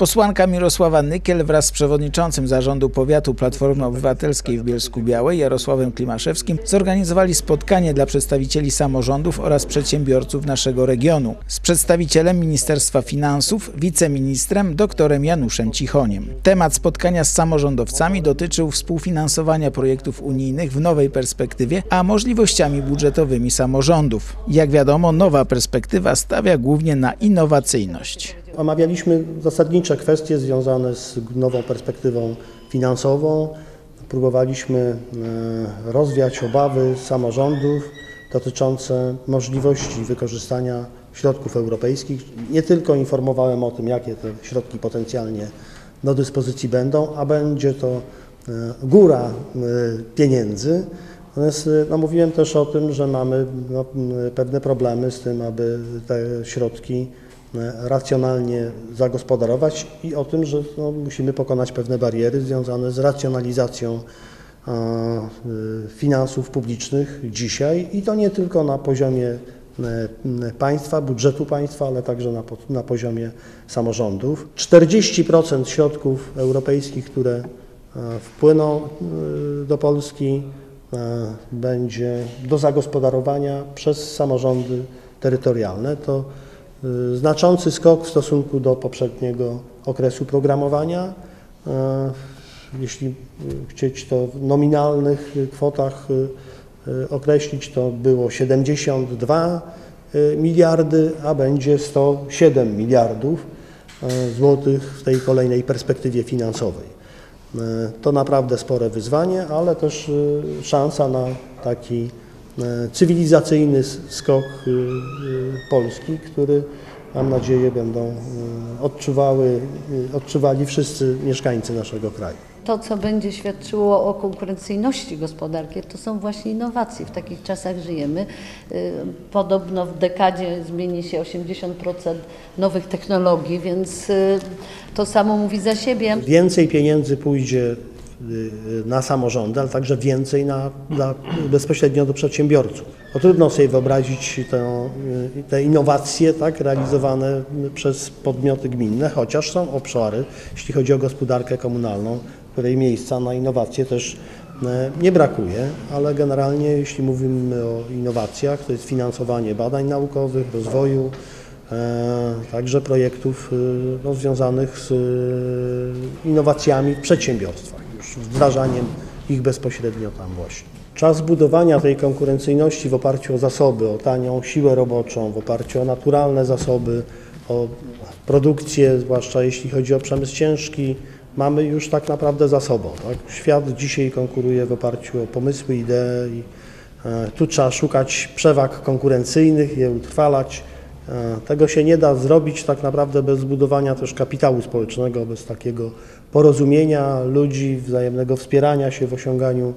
Posłanka Mirosława Nykiel wraz z przewodniczącym zarządu powiatu Platformy Obywatelskiej w Bielsku Białej Jarosławem Klimaszewskim zorganizowali spotkanie dla przedstawicieli samorządów oraz przedsiębiorców naszego regionu z przedstawicielem Ministerstwa Finansów, wiceministrem doktorem Januszem Cichoniem. Temat spotkania z samorządowcami dotyczył współfinansowania projektów unijnych w nowej perspektywie, a możliwościami budżetowymi samorządów. Jak wiadomo, nowa perspektywa stawia głównie na innowacyjność. Omawialiśmy zasadnicze kwestie związane z nową perspektywą finansową. Próbowaliśmy e, rozwiać obawy samorządów dotyczące możliwości wykorzystania środków europejskich. Nie tylko informowałem o tym, jakie te środki potencjalnie do dyspozycji będą, a będzie to e, góra e, pieniędzy. Natomiast no, mówiłem też o tym, że mamy no, pewne problemy z tym, aby te środki racjonalnie zagospodarować i o tym, że no, musimy pokonać pewne bariery związane z racjonalizacją a, y, finansów publicznych dzisiaj i to nie tylko na poziomie e, państwa, budżetu państwa, ale także na, na poziomie samorządów. 40% środków europejskich, które e, wpłyną e, do Polski, będzie do zagospodarowania przez samorządy terytorialne. To znaczący skok w stosunku do poprzedniego okresu programowania. Y, jeśli y, chcieć to w nominalnych kwotach określić, to było 72 miliardy, a będzie 107 miliardów złotych w tej kolejnej perspektywie finansowej. To naprawdę spore wyzwanie, ale też szansa na taki E, cywilizacyjny skok y, y, Polski, który mam nadzieję będą odczuwały, odczuwali wszyscy mieszkańcy naszego kraju. To, co będzie świadczyło o konkurencyjności gospodarki, to są właśnie innowacje. W takich czasach żyjemy. Podobno w dekadzie zmieni się 80% nowych technologii, więc to samo mówi za siebie. Więcej pieniędzy pójdzie na samorządy, ale także więcej na, bezpośrednio do przedsiębiorców. No, trudno sobie wyobrazić te, te innowacje tak, realizowane przez podmioty gminne, chociaż są obszary, jeśli chodzi o gospodarkę komunalną, której miejsca na innowacje też e, nie brakuje, ale generalnie jeśli mówimy o innowacjach, to jest finansowanie badań naukowych, rozwoju, e, także projektów no, związanych z innowacjami w przedsiębiorstwach wdrażaniem ich bezpośrednio tam właśnie. Czas budowania tej konkurencyjności w oparciu o zasoby, o tanią siłę roboczą, w oparciu o naturalne zasoby, o produkcję, zwłaszcza jeśli chodzi o przemysł ciężki, mamy już tak naprawdę za sobą. Tak? Świat dzisiaj konkuruje w oparciu o pomysły, idee i e, tu trzeba szukać przewag konkurencyjnych, je utrwalać. E, tego się nie da zrobić tak naprawdę bez zbudowania też kapitału społecznego, bez takiego porozumienia ludzi, wzajemnego wspierania się w osiąganiu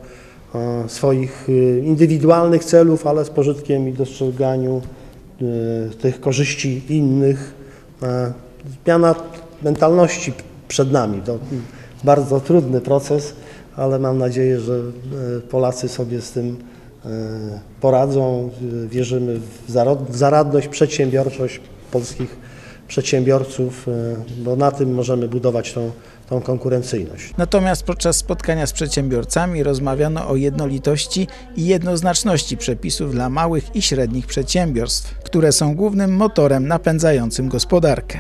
e, swoich e, indywidualnych celów, ale z pożytkiem i dostrzeganiu tych korzyści innych. Zmiana mentalności przed nami. To bardzo trudny proces, ale mam nadzieję, że Polacy sobie z tym poradzą. Wierzymy w zaradność, przedsiębiorczość polskich przedsiębiorców, e, bo na tym możemy budować tą, tą konkurencyjność. Natomiast podczas spotkania z przedsiębiorcami rozmawiano o jednolitości i jednoznaczności przepisów dla małych i średnich przedsiębiorstw, które są głównym motorem napędzającym gospodarkę.